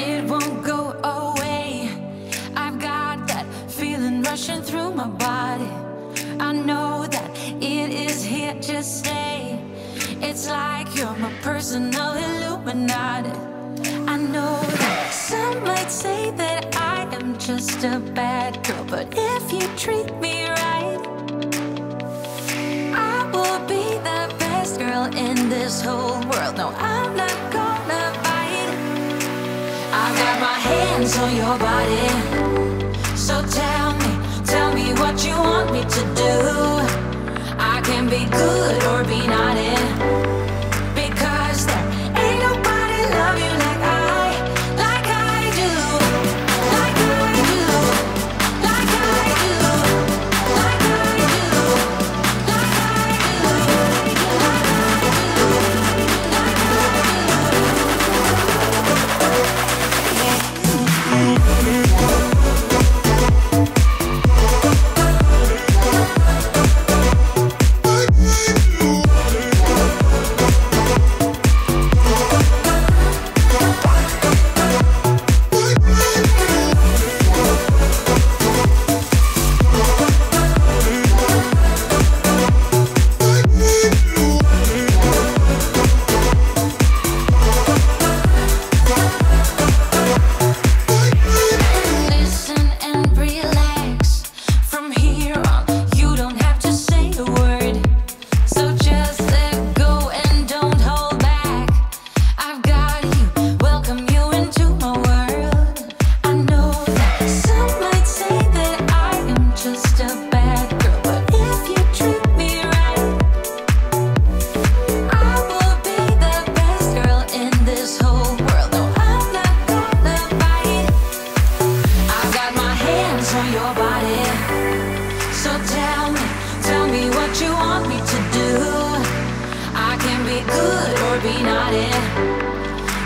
It won't go away. I've got that feeling rushing through my body. I know that it is here to stay. It's like you're my personal illuminati. I know that some might say that I am just a bad girl, but if you treat me right, I will be the best girl in this whole world. No, I'm not hands on your body. So tell me, tell me what you want me to do. I can be good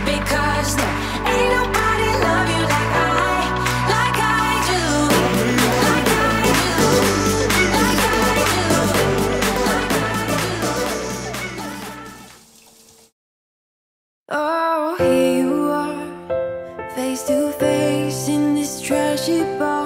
Because there ain't nobody love you like I, like I do. Like I do. Like I do. Oh, here you are, face to face in this trashy bar.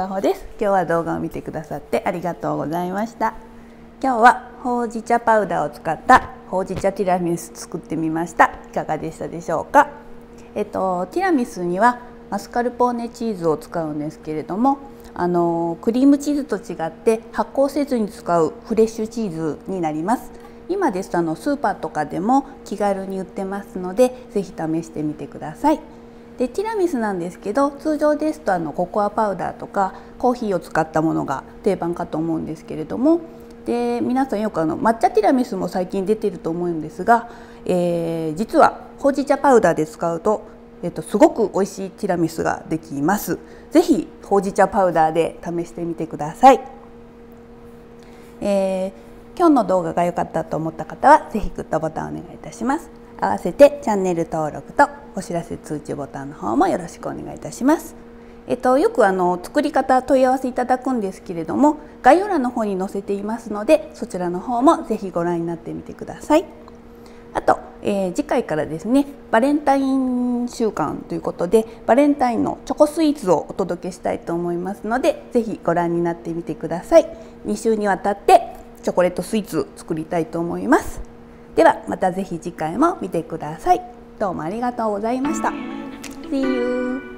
かほです。今日は動画を見てくださってありがとうございました。今日はほうじ茶パウダーを使ったほうじ茶ティラミス作ってみました。いかがでしたでしょうか？えっとティラミスにはマスカルポーネチーズを使うんですけれどもあのクリームチーズと違って発酵せずに使うフレッシュチーズになります。今ですとあのスーパーとかでも気軽に売ってますのでぜひ試してみてください。でティラミスなんですけど通常ですとあのココアパウダーとかコーヒーを使ったものが定番かと思うんですけれどもで皆さんよくあの抹茶ティラミスも最近出てると思うんですが、えー、実はほうじ茶パウダーで使うと、えっと、すごく美味しいティラミスができます。ぜひほうじ茶パウダーで試してみてください。えー、今日の動画が良かったと思った方はぜひグッドボタンお願いいたします。合わせてチャンネル登録とお知らせ通知ボタンの方もよろしくお願いいたします。えっと、よくあの作り方問い合わせいただくんですけれども概要欄の方に載せていますのでそちらの方もぜひご覧になってみてください。あと、えー、次回からですねバレンタイン週間ということでバレンタインのチョコスイーツをお届けしたいと思いますのでぜひご覧になってみてください2週にわたってチョコレートスイーツ作りたいと思いますではまたぜひ次回も見てくださいどうもありがとうございました。See you.